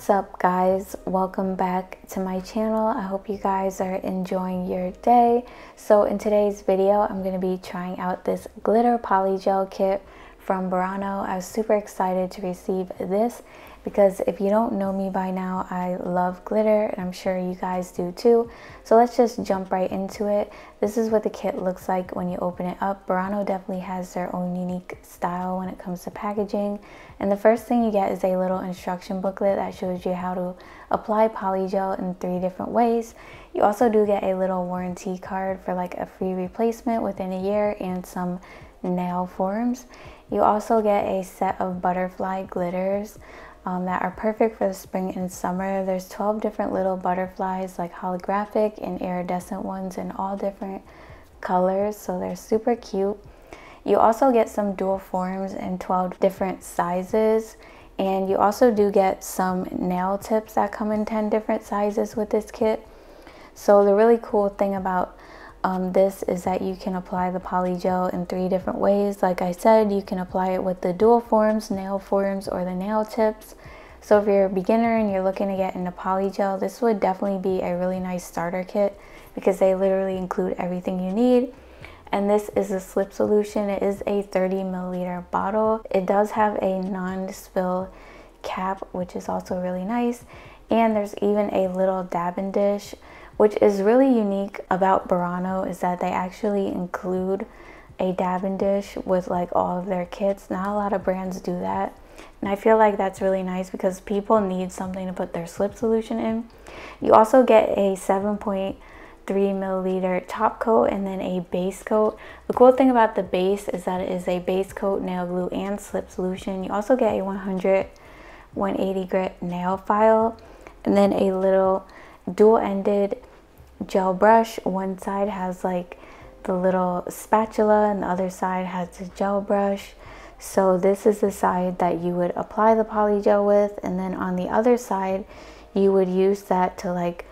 What's up guys? Welcome back to my channel. I hope you guys are enjoying your day. So in today's video, I'm going to be trying out this glitter polygel kit from Burano. I was super excited to receive this because if you don't know me by now, I love glitter and I'm sure you guys do too. So let's just jump right into it. This is what the kit looks like when you open it up. Burano definitely has their own unique style when it comes to packaging. And the first thing you get is a little instruction booklet that shows you how to apply polygel in three different ways. You also do get a little warranty card for like a free replacement within a year and some nail forms. You also get a set of butterfly glitters um, that are perfect for the spring and summer. There's 12 different little butterflies like holographic and iridescent ones in all different colors so they're super cute. You also get some dual forms in 12 different sizes and you also do get some nail tips that come in 10 different sizes with this kit. So the really cool thing about um, this is that you can apply the polygel in three different ways. Like I said, you can apply it with the dual forms, nail forms, or the nail tips. So if you're a beginner and you're looking to get into polygel, this would definitely be a really nice starter kit because they literally include everything you need. And this is a slip solution. It is a 30 milliliter bottle. It does have a non-spill cap, which is also really nice. And there's even a little dabbing dish which is really unique about Burano is that they actually include a dabbing dish with like all of their kits. Not a lot of brands do that. And I feel like that's really nice because people need something to put their slip solution in. You also get a 7.3 milliliter top coat and then a base coat. The cool thing about the base is that it is a base coat, nail glue, and slip solution. You also get a 100 180 grit nail file and then a little dual-ended gel brush. One side has like the little spatula and the other side has the gel brush. So this is the side that you would apply the polygel with and then on the other side you would use that to like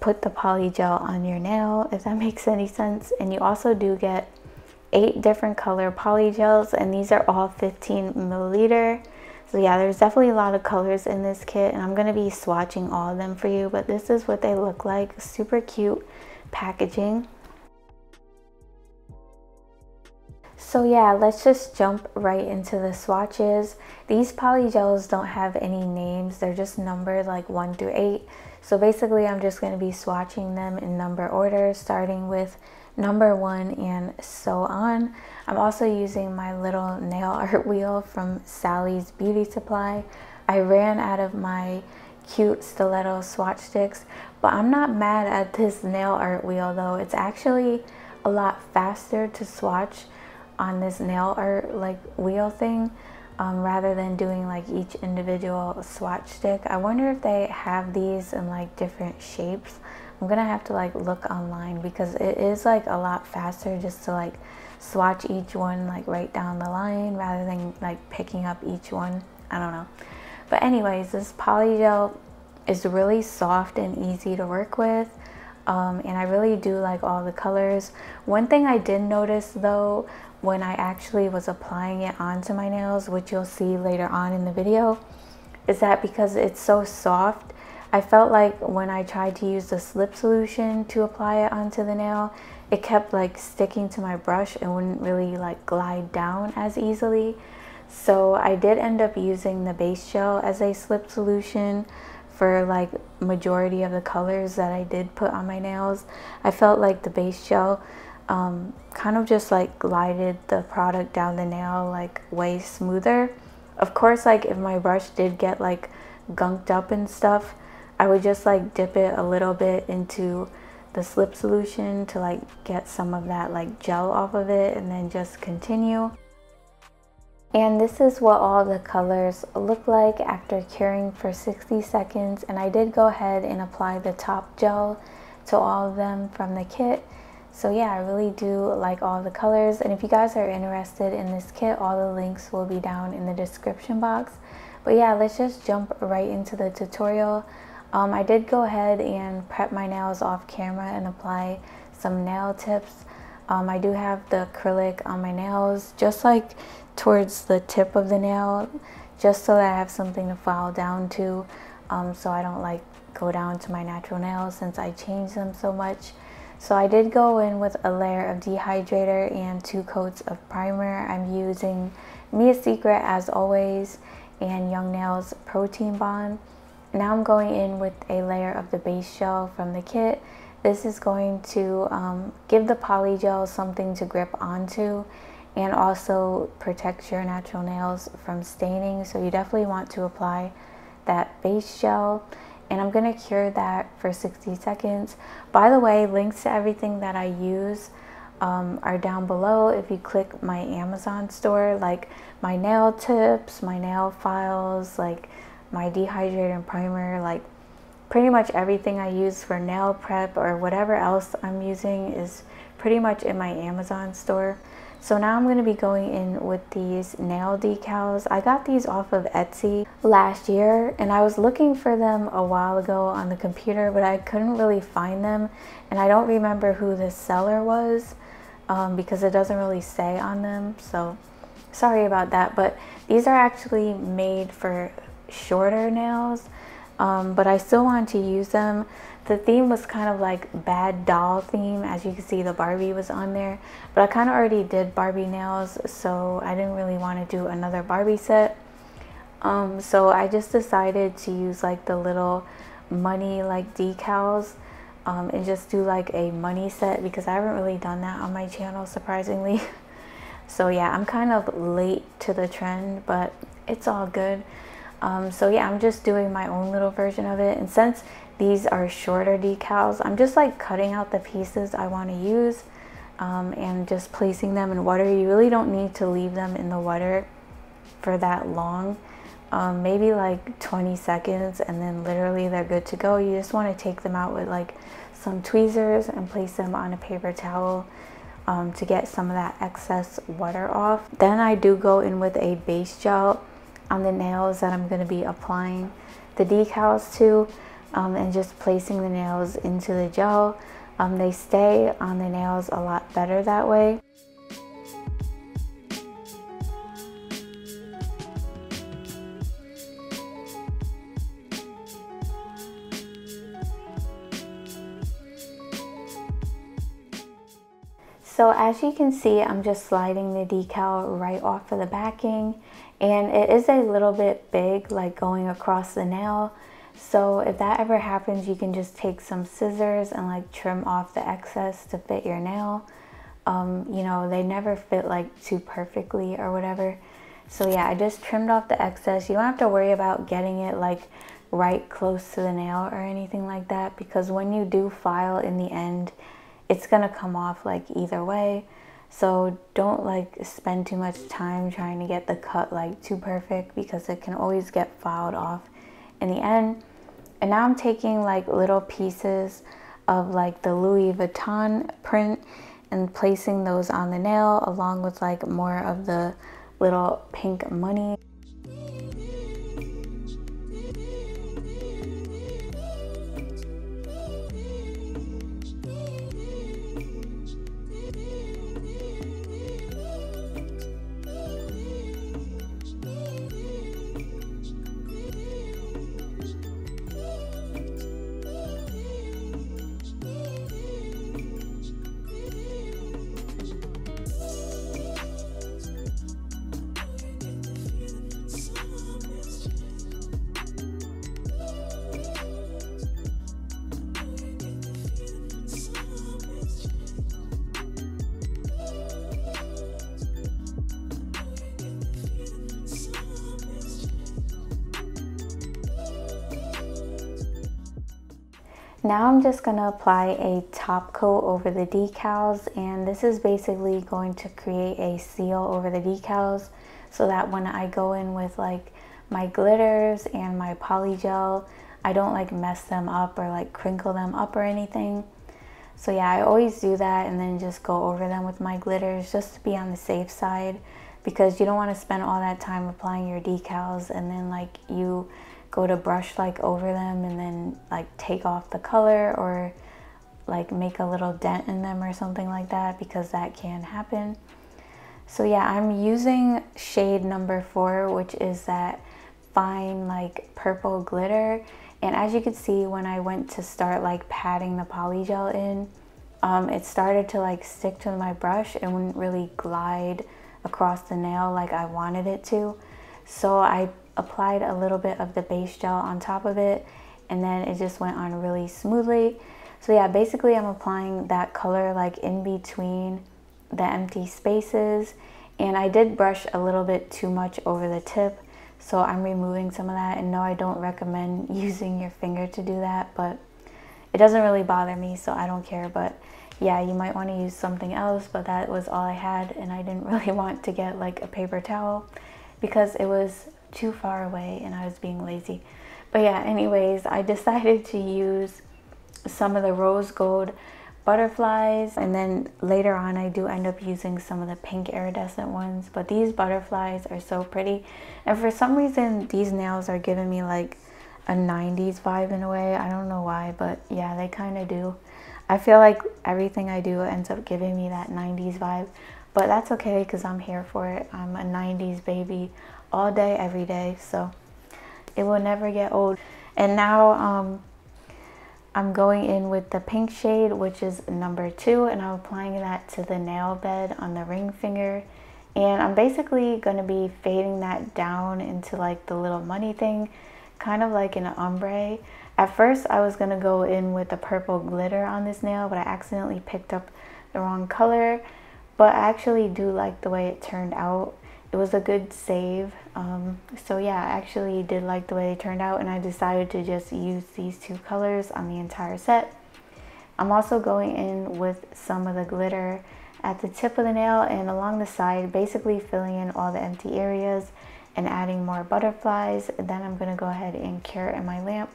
put the polygel on your nail if that makes any sense and you also do get eight different color polygels and these are all 15 milliliter so yeah, there's definitely a lot of colors in this kit and I'm going to be swatching all of them for you, but this is what they look like. Super cute packaging. So yeah, let's just jump right into the swatches. These polygels don't have any names. They're just numbered like 1 through 8. So basically I'm just going to be swatching them in number order starting with number 1 and so on. I'm also using my little nail art wheel from Sally's Beauty Supply. I ran out of my cute stiletto swatch sticks, but I'm not mad at this nail art wheel though. It's actually a lot faster to swatch on this nail art like wheel thing um, rather than doing like each individual swatch stick. I wonder if they have these in like different shapes. I'm gonna have to like look online because it is like a lot faster just to like swatch each one like right down the line rather than like picking up each one. I don't know. But anyways, this polygel is really soft and easy to work with. Um, and I really do like all the colors. One thing I did notice though when I actually was applying it onto my nails, which you'll see later on in the video, is that because it's so soft, I felt like when I tried to use the slip solution to apply it onto the nail, it kept like sticking to my brush and wouldn't really like glide down as easily. So I did end up using the base gel as a slip solution for like majority of the colors that I did put on my nails. I felt like the base gel um, kind of just like glided the product down the nail like way smoother. Of course, like if my brush did get like gunked up and stuff, I would just like dip it a little bit into the slip solution to like get some of that like gel off of it and then just continue. And this is what all the colors look like after curing for 60 seconds. And I did go ahead and apply the top gel to all of them from the kit. So yeah, I really do like all the colors. And if you guys are interested in this kit, all the links will be down in the description box. But yeah, let's just jump right into the tutorial. Um, I did go ahead and prep my nails off camera and apply some nail tips. Um, I do have the acrylic on my nails just like towards the tip of the nail just so that I have something to file down to. um, so I don't like go down to my natural nails since I changed them so much. So I did go in with a layer of dehydrator and two coats of primer. I'm using Mia Secret as always and Young Nails Protein Bond. Now I'm going in with a layer of the base gel from the kit. This is going to um, give the poly gel something to grip onto and also protect your natural nails from staining. So you definitely want to apply that base gel and I'm gonna cure that for 60 seconds. By the way, links to everything that I use um, are down below if you click my Amazon store, like my nail tips, my nail files, like my dehydrator primer, like pretty much everything I use for nail prep or whatever else I'm using is pretty much in my Amazon store. So now I'm going to be going in with these nail decals. I got these off of Etsy last year and I was looking for them a while ago on the computer but I couldn't really find them and I don't remember who the seller was um, because it doesn't really say on them so sorry about that but these are actually made for shorter nails um, but I still wanted to use them. The theme was kind of like bad doll theme as you can see the Barbie was on there but I kind of already did Barbie nails so I didn't really want to do another Barbie set. Um, so I just decided to use like the little money like decals um, and just do like a money set because I haven't really done that on my channel surprisingly. So yeah I'm kind of late to the trend but it's all good um, so yeah I'm just doing my own little version of it and since these are shorter decals. I'm just like cutting out the pieces I want to use um, and just placing them in water. You really don't need to leave them in the water for that long. Um, maybe like 20 seconds and then literally they're good to go. You just want to take them out with like some tweezers and place them on a paper towel um, to get some of that excess water off. Then I do go in with a base gel on the nails that I'm going to be applying the decals to um, and just placing the nails into the gel. Um, they stay on the nails a lot better that way. So as you can see, I'm just sliding the decal right off of the backing and it is a little bit big like going across the nail so if that ever happens, you can just take some scissors and like trim off the excess to fit your nail. Um, you know, they never fit like too perfectly or whatever. So yeah, I just trimmed off the excess. You don't have to worry about getting it like right close to the nail or anything like that because when you do file in the end, it's gonna come off like either way. So don't like spend too much time trying to get the cut like too perfect because it can always get filed off in the end. And now I'm taking like little pieces of like the Louis Vuitton print and placing those on the nail along with like more of the little pink money. Now I'm just going to apply a top coat over the decals and this is basically going to create a seal over the decals so that when I go in with like my glitters and my poly gel, I don't like mess them up or like crinkle them up or anything. So yeah, I always do that and then just go over them with my glitters just to be on the safe side because you don't want to spend all that time applying your decals and then like you go to brush like over them and then like take off the color or like make a little dent in them or something like that because that can happen. So yeah, I'm using shade number four, which is that fine like purple glitter and as you can see when I went to start like patting the poly gel in um, it started to like stick to my brush and wouldn't really glide across the nail like I wanted it to so I applied a little bit of the base gel on top of it and then it just went on really smoothly. So yeah basically I'm applying that color like in between the empty spaces and I did brush a little bit too much over the tip so I'm removing some of that. And no I don't recommend using your finger to do that but it doesn't really bother me so I don't care. But yeah you might want to use something else but that was all I had and I didn't really want to get like a paper towel because it was too far away and I was being lazy. But yeah anyways I decided to use some of the rose gold butterflies. And then later on I do end up using some of the pink iridescent ones. But these butterflies are so pretty. And for some reason these nails are giving me like a 90s vibe in a way. I don't know why but yeah they kind of do. I feel like everything I do ends up giving me that 90s vibe. But that's okay because I'm here for it. I'm a 90s baby all day every day so it will never get old and now um, I'm going in with the pink shade, which is number two, and I'm applying that to the nail bed on the ring finger. And I'm basically going to be fading that down into like the little money thing, kind of like an ombre. At first, I was going to go in with the purple glitter on this nail, but I accidentally picked up the wrong color. But I actually do like the way it turned out it was a good save. Um, so yeah, I actually did like the way they turned out and I decided to just use these two colors on the entire set. I'm also going in with some of the glitter at the tip of the nail and along the side, basically filling in all the empty areas and adding more butterflies. Then I'm gonna go ahead and cure in my lamp.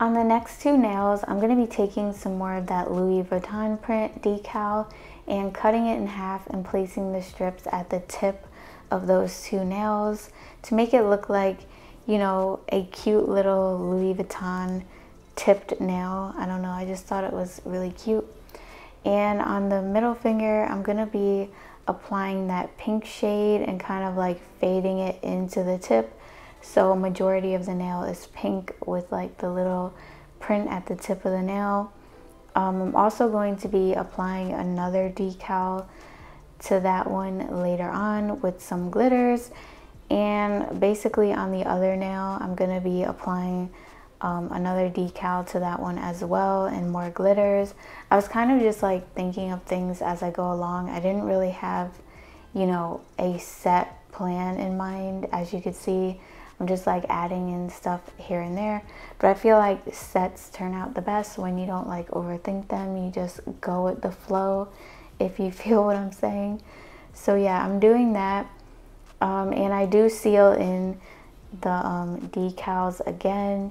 On the next two nails, I'm going to be taking some more of that Louis Vuitton print decal and cutting it in half and placing the strips at the tip of those two nails to make it look like, you know, a cute little Louis Vuitton tipped nail. I don't know, I just thought it was really cute. And on the middle finger, I'm going to be applying that pink shade and kind of like fading it into the tip so majority of the nail is pink with like the little print at the tip of the nail. Um, I'm also going to be applying another decal to that one later on with some glitters. And basically on the other nail, I'm to be applying um, another decal to that one as well and more glitters. I was kind of just like thinking of things as I go along. I didn't really have, you know, a set plan in mind. As you could see, I'm just like adding in stuff here and there. But I feel like sets turn out the best when you don't like overthink them. You just go with the flow if you feel what I'm saying. So yeah, I'm doing that. Um, and I do seal in the um, decals again.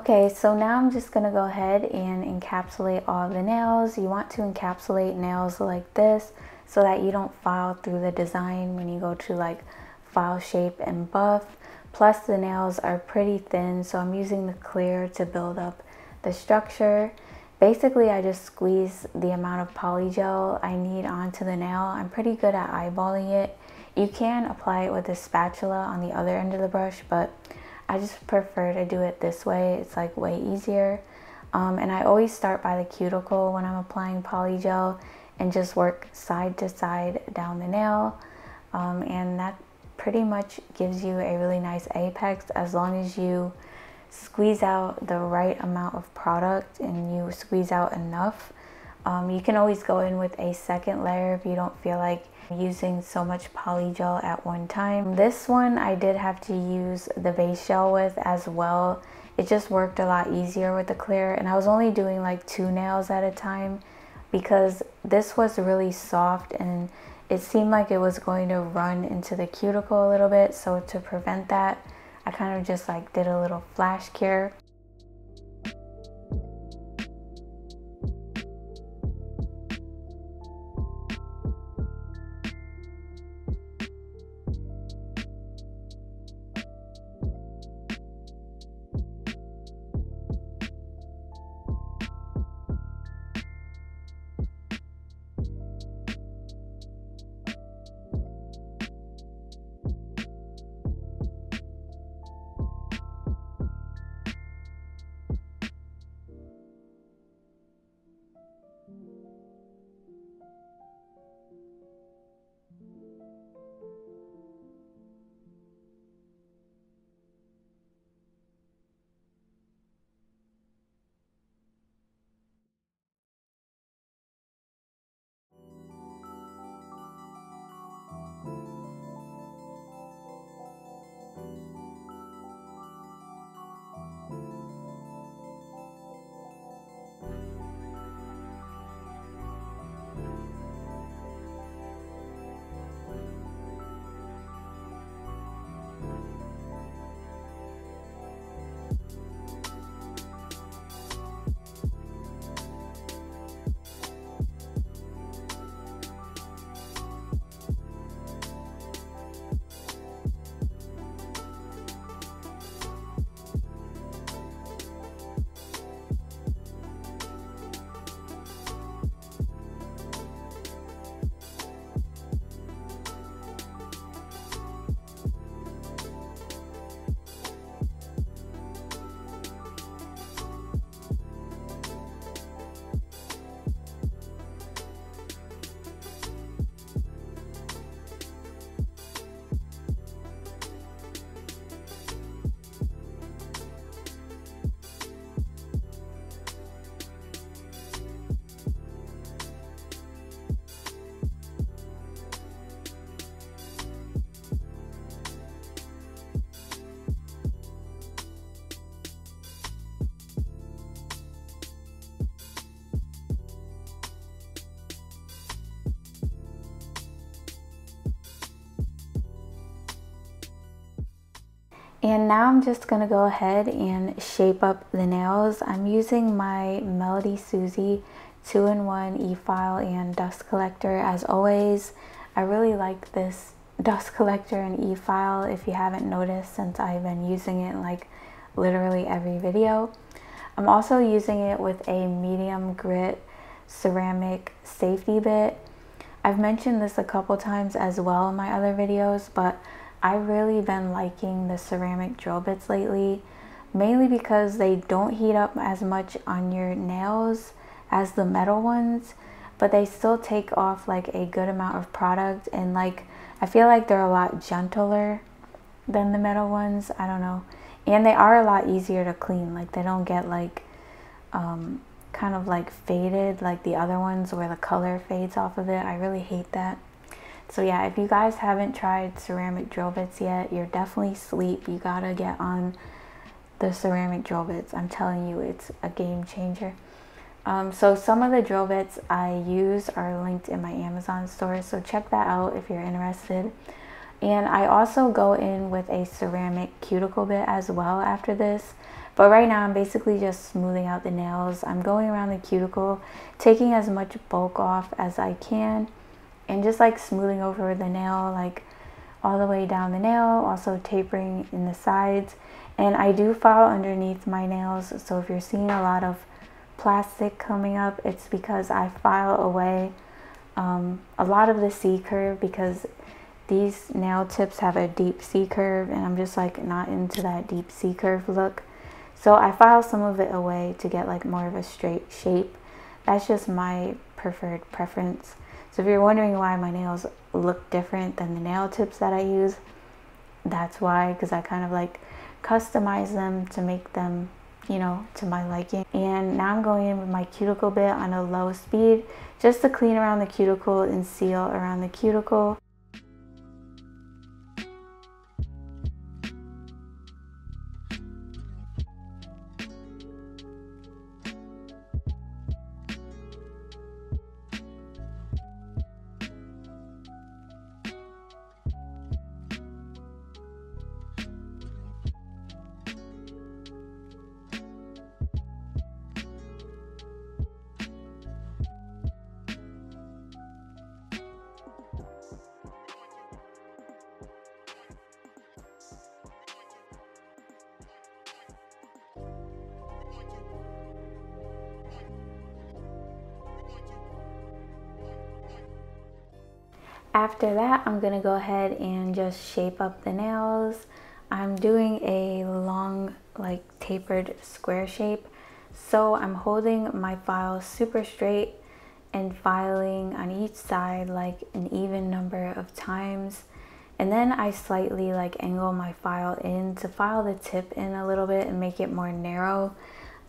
Okay, so now I'm just gonna go ahead and encapsulate all the nails. You want to encapsulate nails like this so that you don't file through the design when you go to like file shape and buff. Plus the nails are pretty thin, so I'm using the clear to build up the structure. Basically, I just squeeze the amount of polygel I need onto the nail. I'm pretty good at eyeballing it. You can apply it with a spatula on the other end of the brush, but I just prefer to do it this way. It's like way easier. Um, and I always start by the cuticle when I'm applying polygel and just work side to side down the nail. Um, and that pretty much gives you a really nice apex as long as you squeeze out the right amount of product and you squeeze out enough. Um, you can always go in with a second layer if you don't feel like using so much polygel at one time. This one I did have to use the base gel with as well. It just worked a lot easier with the clear and I was only doing like two nails at a time because this was really soft and it seemed like it was going to run into the cuticle a little bit so to prevent that I kind of just like did a little flash cure And now I'm just going to go ahead and shape up the nails. I'm using my Melody Susie 2-in-1 e-file and dust collector as always. I really like this dust collector and e-file if you haven't noticed since I've been using it like literally every video. I'm also using it with a medium grit ceramic safety bit. I've mentioned this a couple times as well in my other videos, but I've really been liking the ceramic drill bits lately, mainly because they don't heat up as much on your nails as the metal ones, but they still take off like a good amount of product and like I feel like they're a lot gentler than the metal ones. I don't know. And they are a lot easier to clean. Like they don't get like um, kind of like faded like the other ones where the color fades off of it. I really hate that. So yeah, if you guys haven't tried ceramic drill bits yet, you're definitely sleep. You gotta get on the ceramic drill bits. I'm telling you, it's a game changer. Um, so some of the drill bits I use are linked in my Amazon store, so check that out if you're interested. And I also go in with a ceramic cuticle bit as well after this. But right now I'm basically just smoothing out the nails. I'm going around the cuticle, taking as much bulk off as I can and just like smoothing over the nail like all the way down the nail also tapering in the sides. And I do file underneath my nails so if you're seeing a lot of plastic coming up it's because I file away um, a lot of the C curve because these nail tips have a deep C curve and I'm just like not into that deep C curve look. So I file some of it away to get like more of a straight shape. That's just my preferred preference so if you're wondering why my nails look different than the nail tips that I use, that's why, because I kind of like customize them to make them, you know, to my liking. And now I'm going in with my cuticle bit on a low speed just to clean around the cuticle and seal around the cuticle. After that, I'm gonna go ahead and just shape up the nails. I'm doing a long, like tapered square shape. So I'm holding my file super straight and filing on each side like an even number of times. And then I slightly like angle my file in to file the tip in a little bit and make it more narrow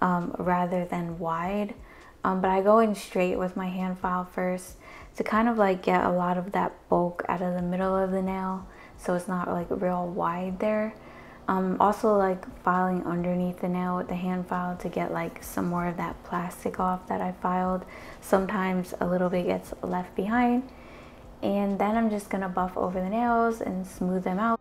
um, rather than wide. Um, but I go in straight with my hand file first to kind of like get a lot of that bulk out of the middle of the nail so it's not like real wide there. Um, also like filing underneath the nail with the hand file to get like some more of that plastic off that I filed. Sometimes a little bit gets left behind and then I'm just gonna buff over the nails and smooth them out.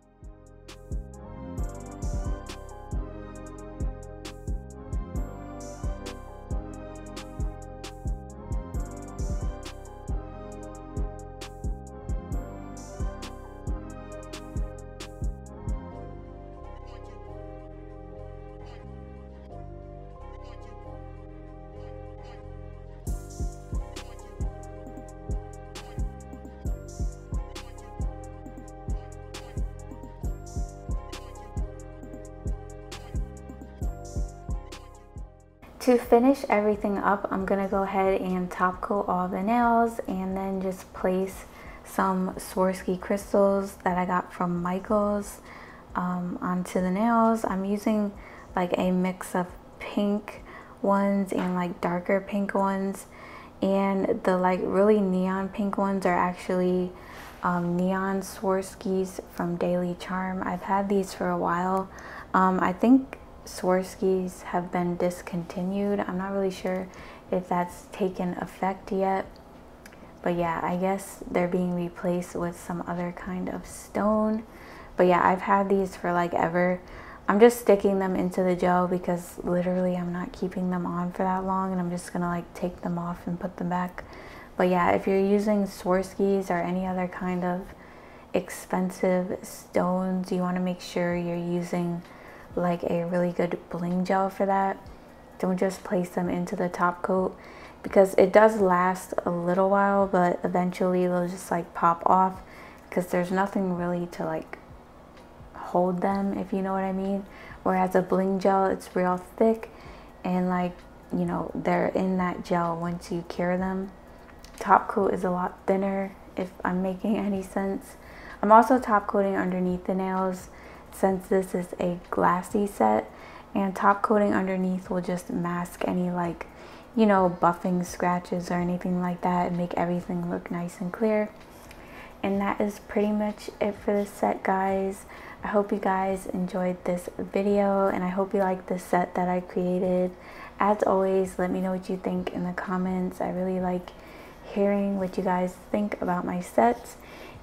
To finish everything up, I'm gonna go ahead and top coat all the nails and then just place some Swarovski crystals that I got from Michaels um, onto the nails. I'm using like a mix of pink ones and like darker pink ones and the like really neon pink ones are actually um, neon Swarovskis from Daily Charme. I've had these for a while. Um, I think Swarovskis have been discontinued. I'm not really sure if that's taken effect yet. But yeah, I guess they're being replaced with some other kind of stone. But yeah, I've had these for like ever. I'm just sticking them into the gel because literally I'm not keeping them on for that long and I'm just gonna like take them off and put them back. But yeah, if you're using Swarovskis or any other kind of expensive stones, you wanna make sure you're using like a really good bling gel for that. Don't just place them into the top coat because it does last a little while, but eventually they'll just like pop off because there's nothing really to like hold them, if you know what I mean. Whereas a bling gel, it's real thick and like, you know, they're in that gel once you cure them. Top coat is a lot thinner, if I'm making any sense. I'm also top coating underneath the nails since this is a glassy set and top coating underneath will just mask any like you know buffing scratches or anything like that and make everything look nice and clear and that is pretty much it for this set guys I hope you guys enjoyed this video and I hope you like the set that I created. As always, let me know what you think in the comments. I really like hearing what you guys think about my sets.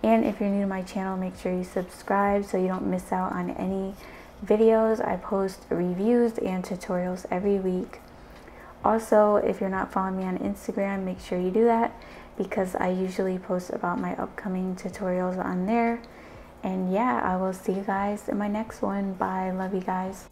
And if you're new to my channel, make sure you subscribe so you don't miss out on any videos. I post reviews and tutorials every week. Also, if you're not following me on Instagram, make sure you do that because I usually post about my upcoming tutorials on there. And yeah, I will see you guys in my next one. Bye. Love you guys.